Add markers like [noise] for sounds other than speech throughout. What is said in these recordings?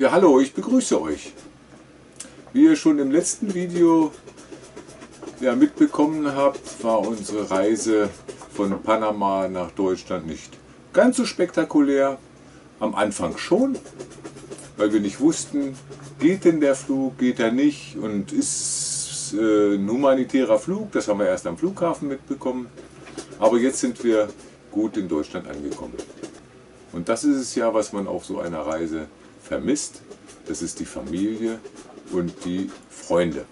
Ja, hallo, ich begrüße euch. Wie ihr schon im letzten Video ja, mitbekommen habt, war unsere Reise von Panama nach Deutschland nicht ganz so spektakulär. Am Anfang schon, weil wir nicht wussten, geht denn der Flug, geht er nicht und ist äh, ein humanitärer Flug. Das haben wir erst am Flughafen mitbekommen. Aber jetzt sind wir gut in Deutschland angekommen. Und das ist es ja, was man auf so einer Reise vermisst. Das ist die Familie und die Freunde.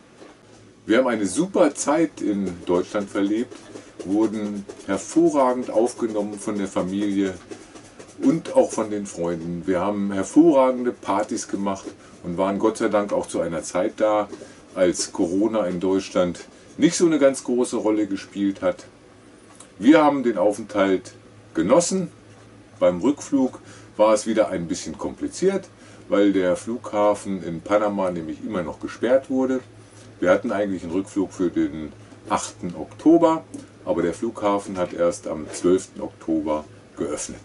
Wir haben eine super Zeit in Deutschland verlebt, wurden hervorragend aufgenommen von der Familie und auch von den Freunden. Wir haben hervorragende Partys gemacht und waren Gott sei Dank auch zu einer Zeit da, als Corona in Deutschland nicht so eine ganz große Rolle gespielt hat. Wir haben den Aufenthalt genossen. Beim Rückflug war es wieder ein bisschen kompliziert, weil der Flughafen in Panama nämlich immer noch gesperrt wurde. Wir hatten eigentlich einen Rückflug für den 8. Oktober, aber der Flughafen hat erst am 12. Oktober geöffnet.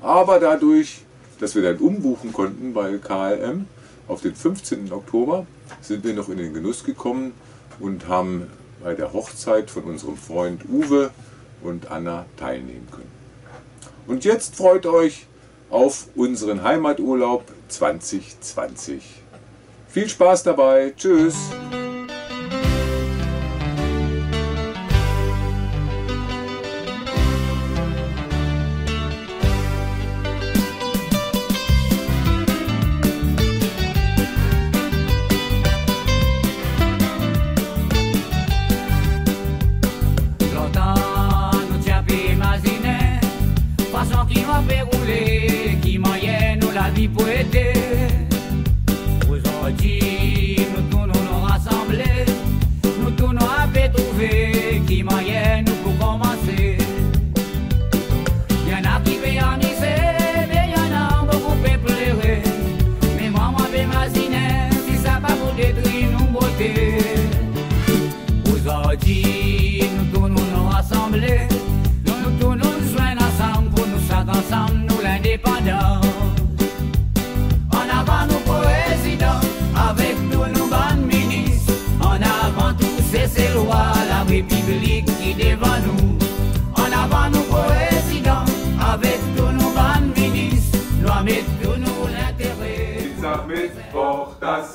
Aber dadurch, dass wir dann umbuchen konnten bei KLM auf den 15. Oktober, sind wir noch in den Genuss gekommen und haben bei der Hochzeit von unserem Freund Uwe und Anna teilnehmen können. Und jetzt freut euch auf unseren Heimaturlaub 2020. Viel Spaß dabei. Tschüss.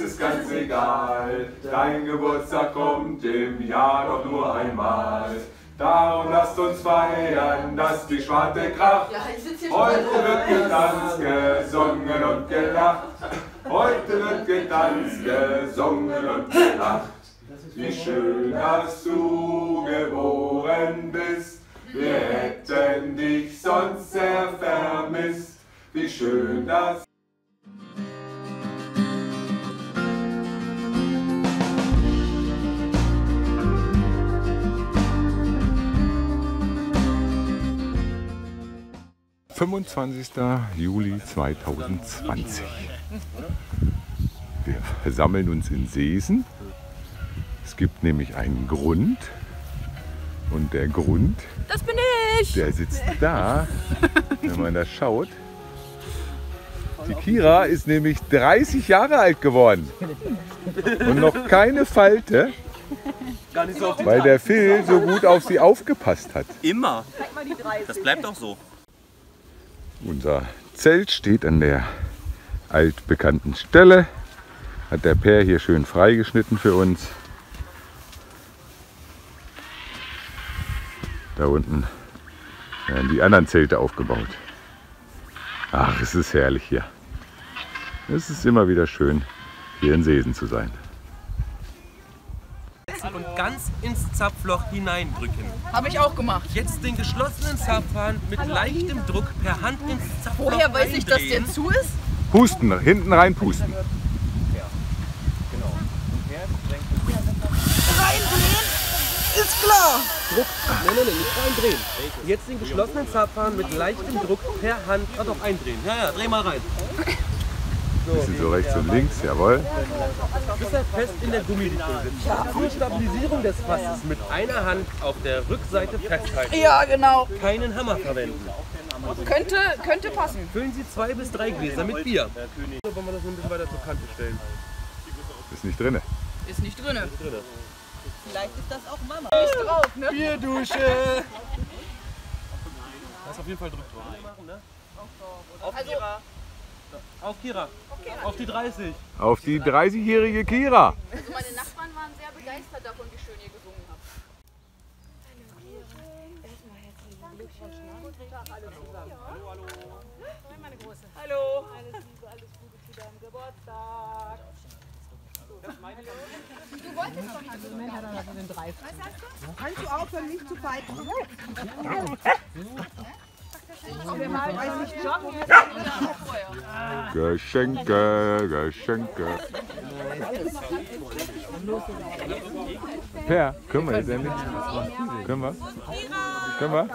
ist ganz egal, dein Geburtstag kommt im Jahr doch nur einmal. Darum lasst uns feiern, dass die Schwarte kracht. Ja, Heute wird getanzt, gesungen und gelacht. Heute wird getanzt, gesungen und gelacht. Wie schön, dass du geboren bist. Wir hätten dich sonst sehr vermisst. Wie schön, dass 25. Juli 2020. Wir versammeln uns in Seesen. Es gibt nämlich einen Grund. Und der Grund, das bin ich. Der sitzt da, wenn man da schaut. Die Kira ist nämlich 30 Jahre alt geworden und noch keine Falte, weil der Phil so gut auf sie aufgepasst hat. Immer. Das bleibt auch so. Unser Zelt steht an der altbekannten Stelle. Hat der Pär hier schön freigeschnitten für uns. Da unten werden die anderen Zelte aufgebaut. Ach, es ist herrlich hier. Es ist immer wieder schön, hier in Seesen zu sein ganz ins Zapfloch hineindrücken. Habe ich auch gemacht. Jetzt den geschlossenen Zapfhahn mit leichtem Druck per Hand ins Zapfloch Woher weiß ich, dass der zu ist? Pusten, hinten reinpusten. Reindrehen? Ist klar. Druck. Nein, nein, nein, nicht reindrehen. Jetzt den geschlossenen Zapfhahn mit leichtem Druck per Hand. Ah, doch, eindrehen. Ja, ja, dreh mal rein. Bisschen so rechts und links, jawohl. Bis er fest in der Gummidicke sitzt. Für Stabilisierung des Fasses mit einer Hand auf der Rückseite festhalten. Ja, genau. Keinen Hammer verwenden. Könnte, könnte passen. Füllen Sie zwei bis drei Gläser mit Bier. So, wollen wir das noch ein bisschen weiter zur Kante stellen. Ist nicht drin. Ist nicht drin. Vielleicht ist das auch Mama. Nicht drauf, ne? Bierdusche! [laughs] Da ist auf jeden Fall Druck drauf. Auf Also-. Auf Kira. Auf die 30. Auf die 30-jährige Kira. Also meine Nachbarn waren sehr begeistert davon, wie schön ihr gesungen habt. Hallo. Alles Liebe, alles Gute zu deinem Geburtstag. Kannst du aufhören, nicht zu pfeifen? Wir machen weiß nicht joggen. Geschenke, Geschenke. Per, können wir jetzt endlich? Können wir? Können wir?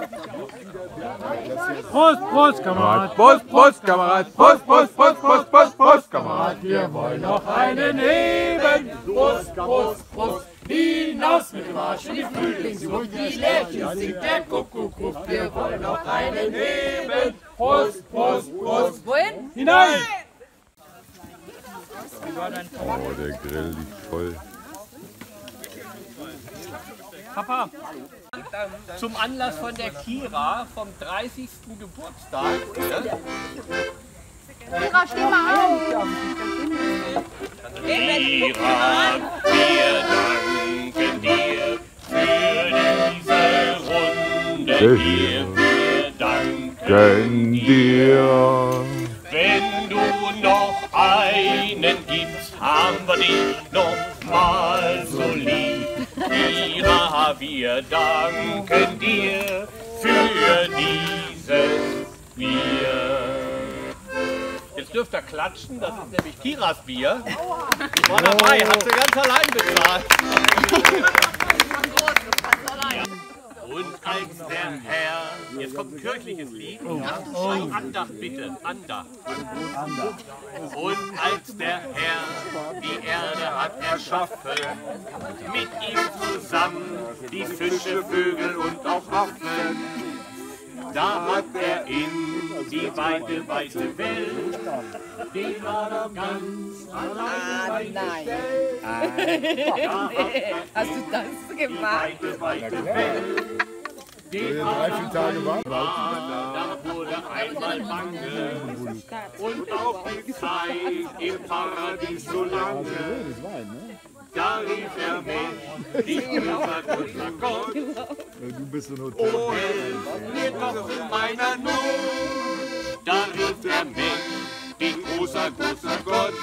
Prost, Prost, Kamerad. Prost, Prost, Kamerad. Prost, Prost, Prost, Prost, Prost, Prost, Kamerad. Wir wollen noch einen heben. Prost, Prost, Prost. Hinaus mit dem Arsch in die Frühlingsluft. Die Lädchen singt der Kuckuck. ruft. Wir wollen noch einen heben. Prost, Prost, Prost. Wohin? Hinein! Oh, der Grill liegt voll. Papa, zum Anlass von der Kira vom 30. Geburtstag. Kira, steh mal auf. Kira, wir Runde hier. Wir danken dir. Wenn du noch einen gibst, haben wir dich noch mal so lieb. Kira, wir danken dir für dieses Bier. Jetzt dürft ihr klatschen, das ist nämlich Kiras Bier. Ich war dabei, hat sie ganz allein bezahlt. [laughs] [laughs] Und als der Herr, jetzt kommt ein kirchliches Lied. Andacht bitte, Andacht. Und als der Herr die Erde hat erschaffen, mit ihm zusammen die Fische, Vögel und auch Affen, da hat er in die weite, weite Welt den Adam ganz allein reingestellt. Da hat er Hast du das gemacht? weite, weite Welt. Den Adam da wurde einmal bange und auch die Zeit im Paradies so lange. Da rief er mich, ich größer, größer Gott. Du bist so not. Oh, hilf mir doch in meiner Not. Da rief er mich, ich großer, großer Gott.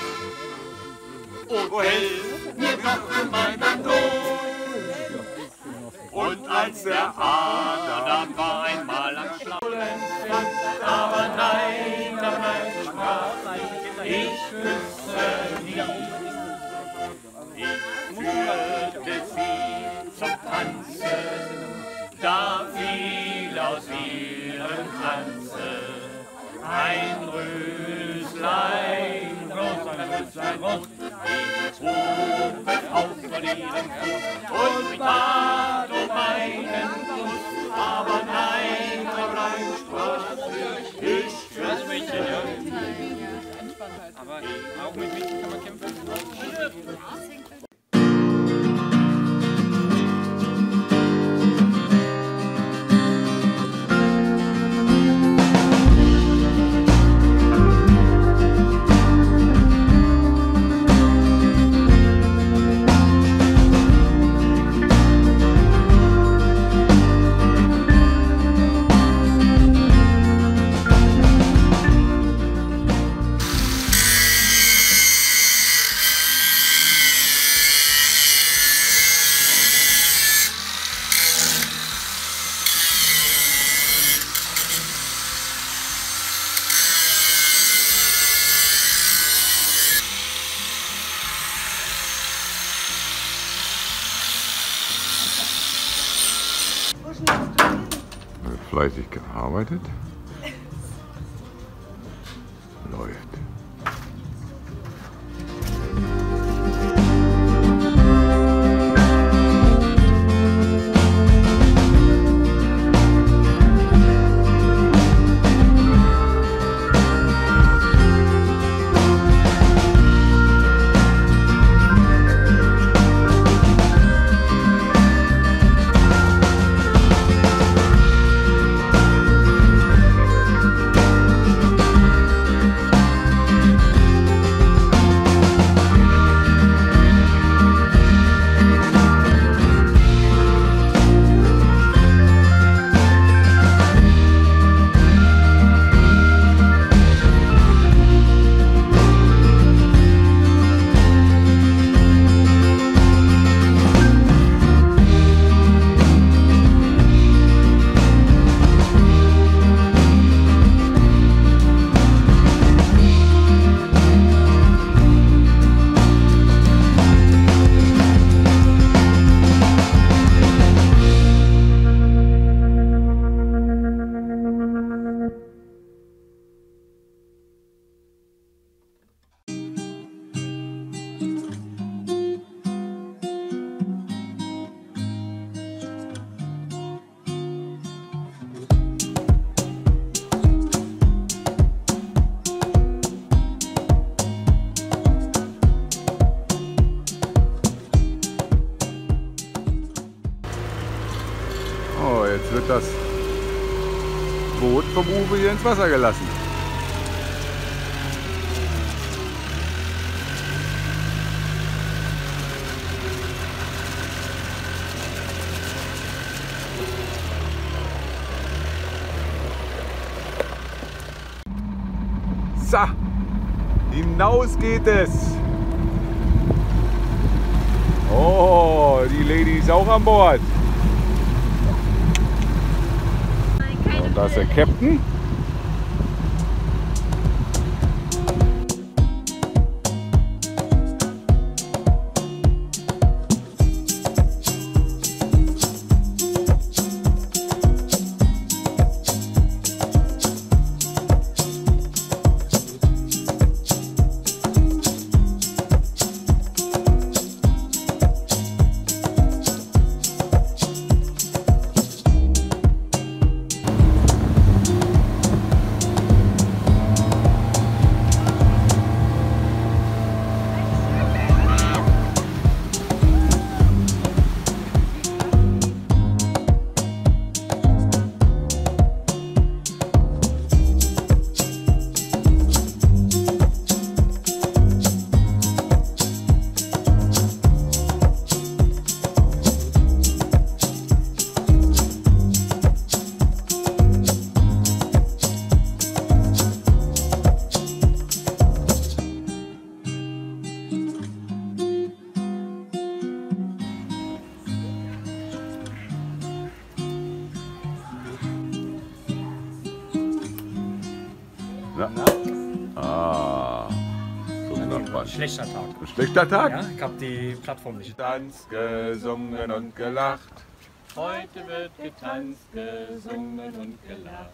Oh, hilf mir doch in meiner Not. Und als der Adam war einmal am Schlafen, aber nein, nein, sprach ich küsse nie. Ich führte sie zum Tanze, ein Röslein, rot, ein Röslein, rot. Ich hob es auf von ihrem Fuß und bat um einen Kuss, aber nein, aber nein, sprach ich, küsse mich ja. Aber auch mit Mädchen kann man kämpfen. Ins Wasser gelassen. So, hinaus geht es. Oh, die Lady ist auch an Bord. Und da ist der Captain. Schlechter Tag? Ja, ich hab die Plattform nicht. Tanz, gesungen und gelacht. Heute wird getanzt, gesungen und gelacht.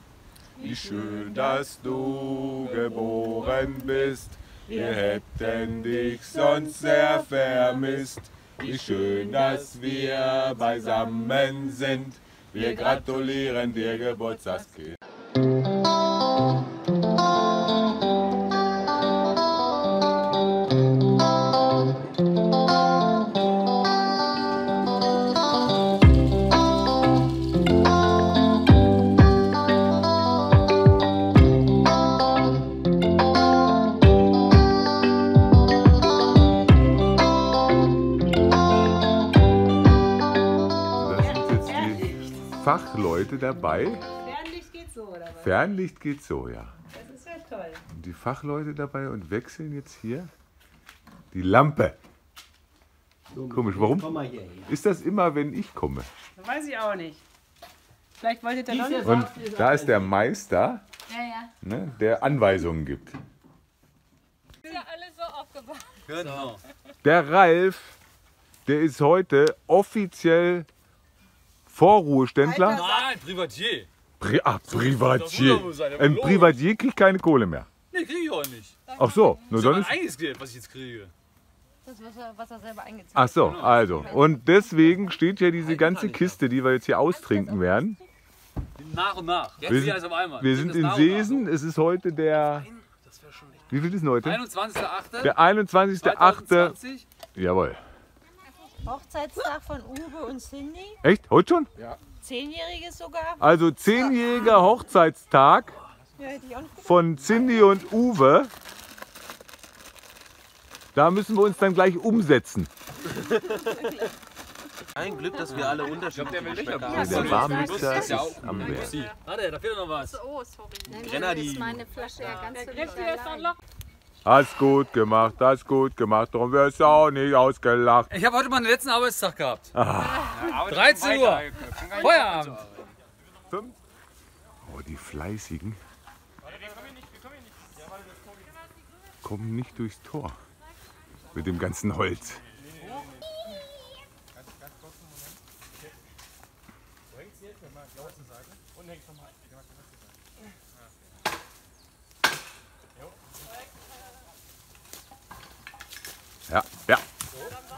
Wie schön, dass du geboren bist. Wir hätten dich sonst sehr vermisst. Wie schön, dass wir beisammen sind. Wir gratulieren dir, Geburtstagskind. Dabei. Fernlicht geht so, oder was? Fernlicht geht so, ja. Das ist ja toll. Und die Fachleute dabei und wechseln jetzt hier die Lampe. Komisch, warum? Ist das immer, wenn ich komme? Weiß ich auch nicht. Vielleicht wolltet ihr doch nicht. Und da ist der Meister, Ja, ja. ne, der Anweisungen gibt. Sind ja alle so aufgewacht. Der Ralf, der ist heute offiziell Vorruheständler. Nein, Privatier. Pri ah, Privatier. Ein Belohnung. Privatier kriegt keine Kohle mehr. Nee, krieg ich auch nicht. Ach so, nur Das ist dann mein ist. eigenes Geld, was ich jetzt kriege. Das, was er, was er selber eingezahlt Ach so, also. Und deswegen steht ja diese ganze Kiste, die wir jetzt hier austrinken werden. Nach und nach. Jetzt Wir hier sind, alles auf einmal. wir sind in. Seesen. Es ist heute der. Wie viel ist denn heute? 21.8. Der 21.8. 2020. Jawohl. Hochzeitstag von Uwe und Cindy. Echt? Heute schon? Zehnjähriges sogar. Also zehnjähriger Hochzeitstag Ja, von Cindy und Uwe. Da müssen wir uns dann gleich umsetzen. [laughs] Ein Glück, dass wir alle unterschiedliche Geschmäcker Der haben. Barmixer ist am Werk. Warte, da fehlt noch was. Oh, sorry. Nein, Grenadin. ist meine Flasche ja ganz Der nicht hier. Hast gut gemacht, hast gut gemacht. Darum wirst du auch nicht ausgelacht. Ich habe heute meinen letzten Arbeitstag gehabt. 13 Uhr. Feierabend. Oh, die Fleißigen kommen nicht durchs Tor mit dem ganzen Holz. Ja,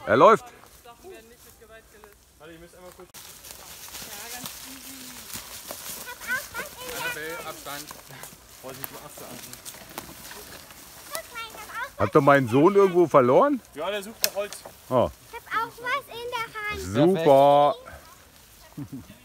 Er läuft. Hat doch mein Sohn irgendwo verloren? Ja, der sucht doch Holz. Oh, auch was in der Hand. super. [laughs]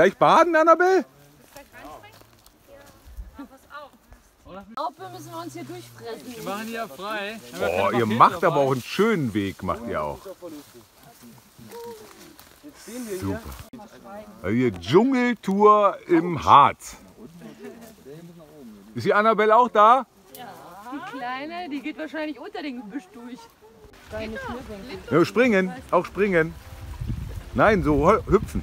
gleich baden, Annabelle? Müssen wir uns hier durchfressen. Wir machen hier frei. Oh, ihr macht aber auch einen schönen Weg, macht ihr auch. Super. Also hier Dschungeltour im Harz. Ist die Annabelle auch da? Die Kleine, die geht wahrscheinlich unter den Gebüsch durch. Ja, springen, auch springen. Nein, so hü- hüpfen.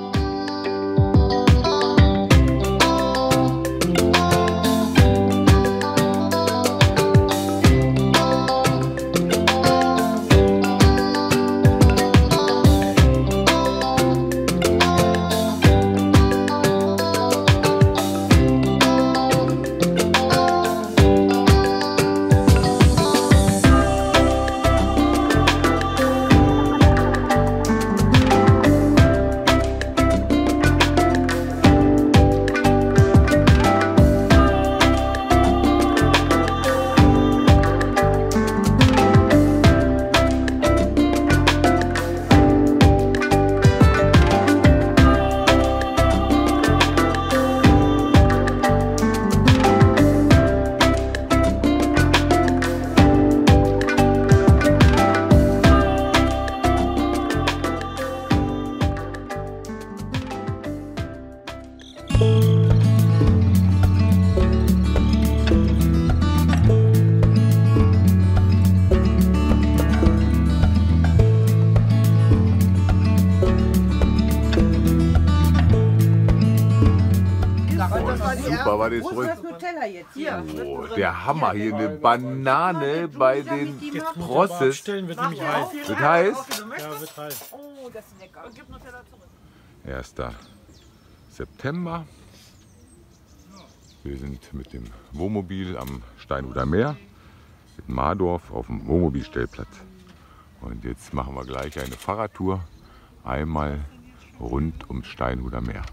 Super, war das ruhig. Nutella jetzt hier. Oh, der Hammer hier, eine Banane bei den Process. Stellen wird nämlich heiß. Wird heiß? Ja, wird heiß. Oh, das ist lecker. Gib Nutella zurück. 1. September. Wir sind mit dem Wohnmobil am Steinhuder Meer in Mardorf auf dem Wohnmobilstellplatz. Und jetzt machen wir gleich eine Fahrradtour einmal rund ums Steinhuder Meer.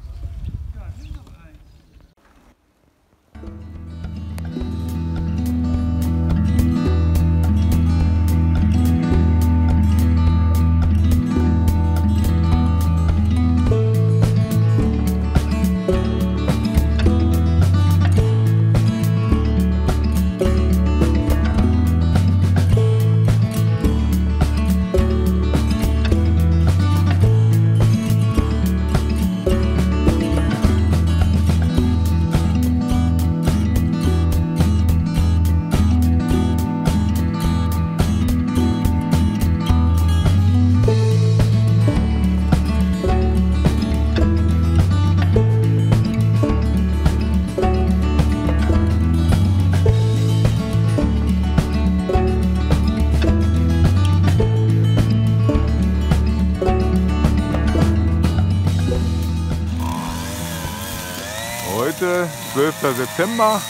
September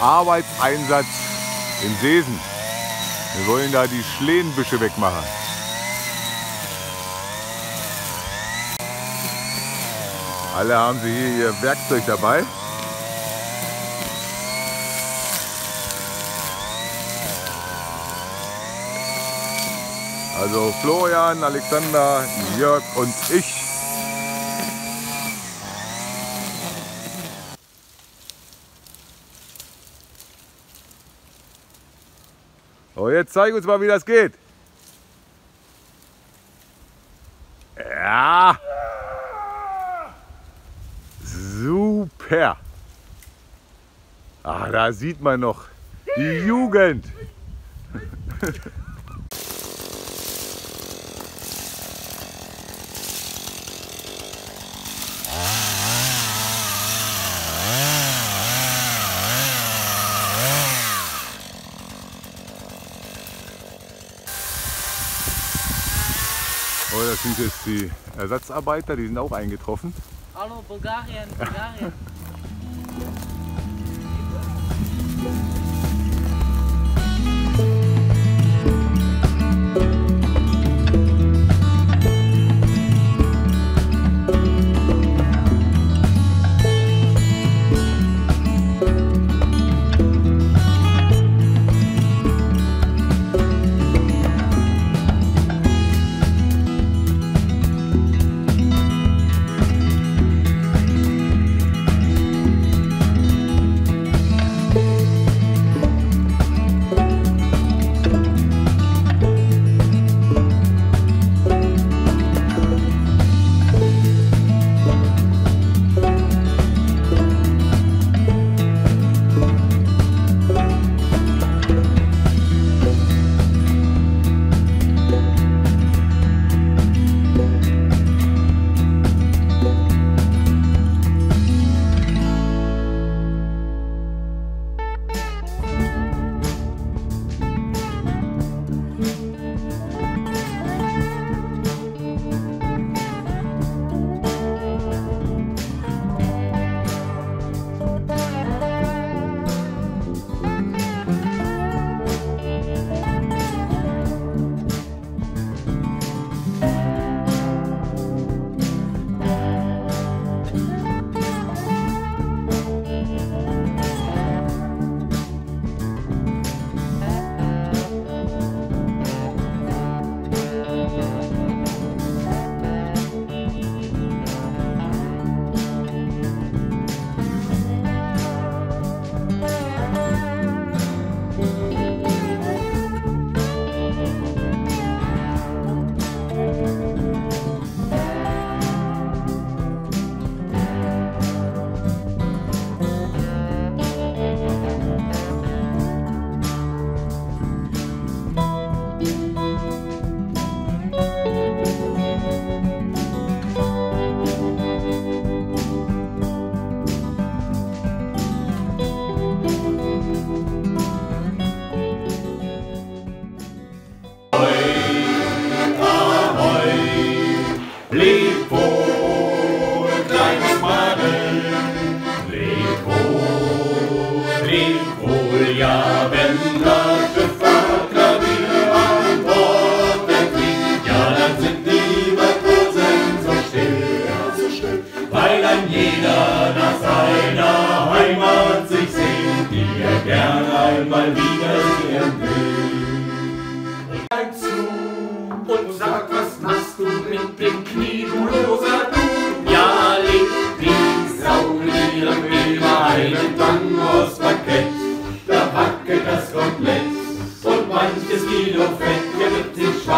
Arbeitseinsatz in Sesen. Wir wollen da die Schlehenbüsche wegmachen. Alle haben sie hier ihr Werkzeug dabei. Also Florian, Alexander, Jörg und ich So, jetzt zeig uns mal, wie das geht. Ja. Super. Ah, da sieht man noch die Jugend. [laughs] sind jetzt die Ersatzarbeiter, die sind auch eingetroffen. Hallo, Bulgarien, Bulgarien. [laughs]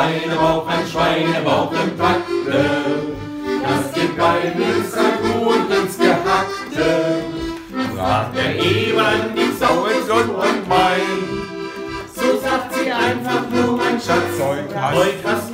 Schweinebauch, ein Schweinebauch im Takte. Das geht bei Mixer gut ins Gehackte. Fragt der Eber, die Sau ist und mein. So sagt sie einfach nur, mein Schatz, heute hast,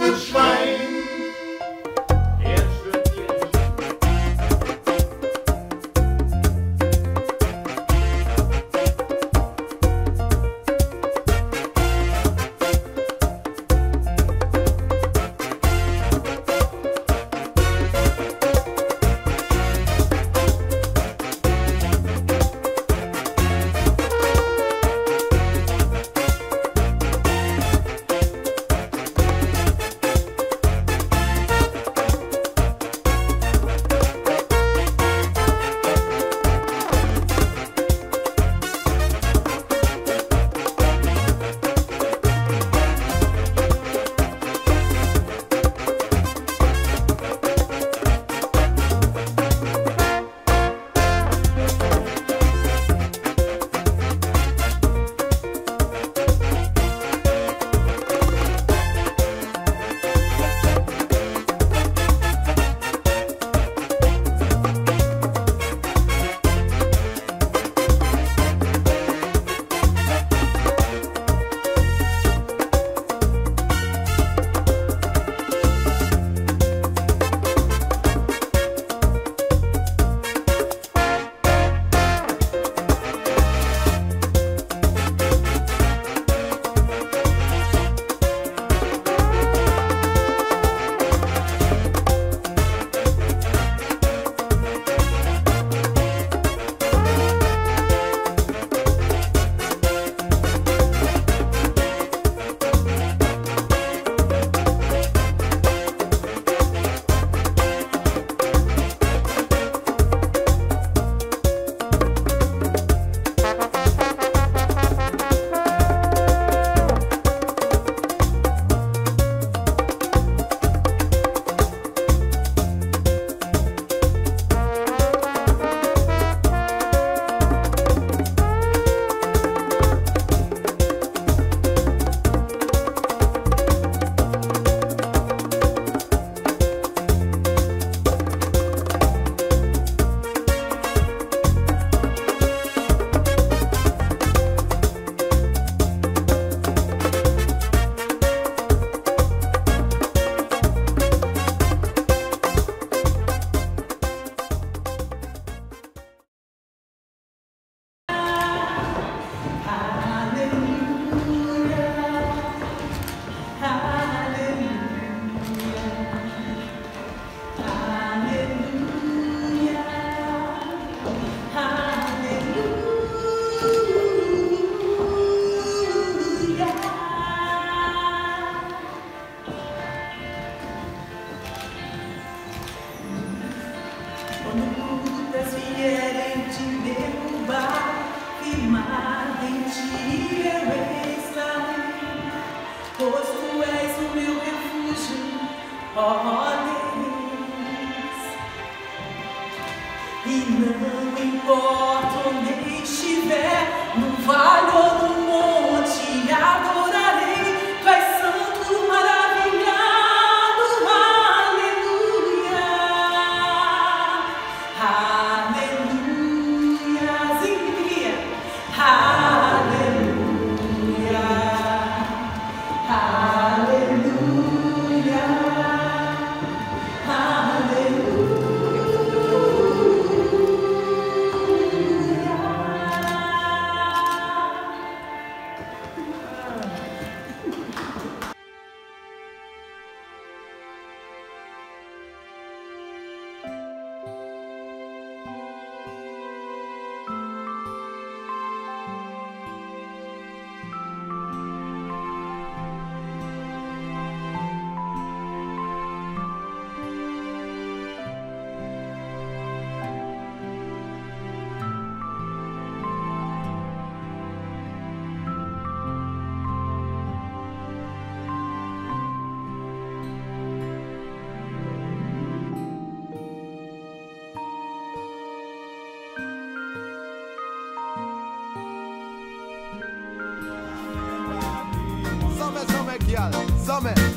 my girl. Summit.